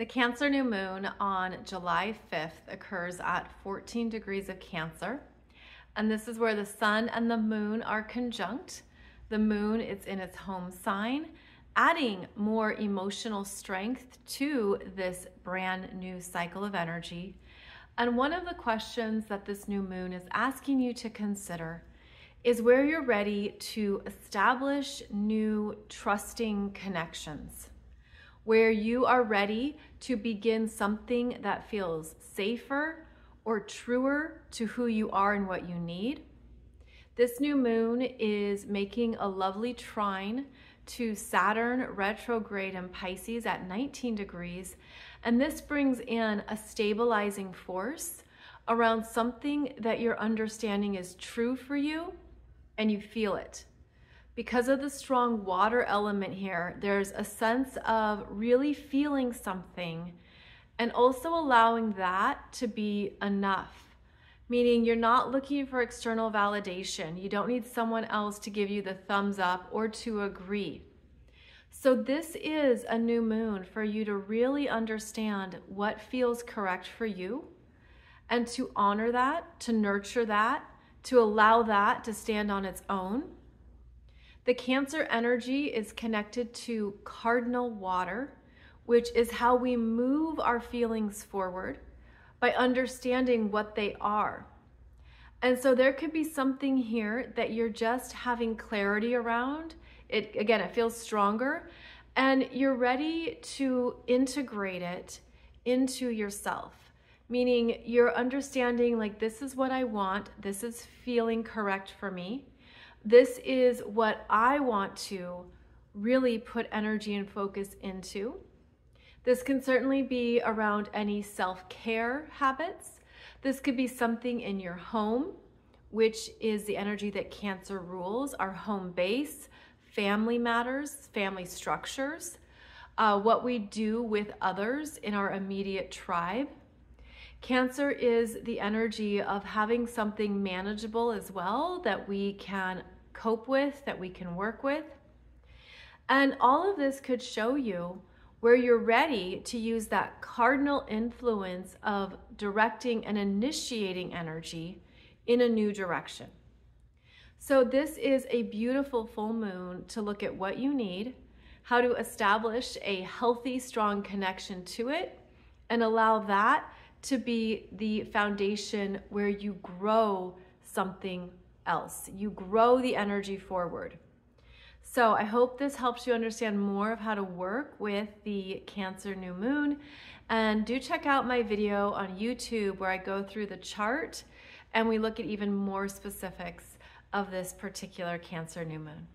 The Cancer new moon on July 5th occurs at 14 degrees of Cancer. And this is where the sun and the moon are conjunct. The moon is in its home sign, adding more emotional strength to this brand new cycle of energy. And one of the questions that this new moon is asking you to consider is where you're ready to establish new trusting connections where you are ready to begin something that feels safer or truer to who you are and what you need. This new moon is making a lovely trine to Saturn retrograde in Pisces at 19 degrees. And this brings in a stabilizing force around something that you're understanding is true for you and you feel it because of the strong water element here, there's a sense of really feeling something and also allowing that to be enough. Meaning you're not looking for external validation. You don't need someone else to give you the thumbs up or to agree. So this is a new moon for you to really understand what feels correct for you and to honor that, to nurture that, to allow that to stand on its own the Cancer energy is connected to cardinal water, which is how we move our feelings forward by understanding what they are. And so there could be something here that you're just having clarity around. It again, it feels stronger and you're ready to integrate it into yourself. Meaning you're understanding like this is what I want, this is feeling correct for me. This is what I want to really put energy and focus into. This can certainly be around any self-care habits. This could be something in your home, which is the energy that Cancer rules, our home base, family matters, family structures, uh, what we do with others in our immediate tribe. Cancer is the energy of having something manageable as well that we can cope with, that we can work with. And all of this could show you where you're ready to use that cardinal influence of directing and initiating energy in a new direction. So this is a beautiful full moon to look at what you need, how to establish a healthy, strong connection to it, and allow that to be the foundation where you grow something else. You grow the energy forward. So I hope this helps you understand more of how to work with the Cancer New Moon. And do check out my video on YouTube where I go through the chart and we look at even more specifics of this particular Cancer New Moon.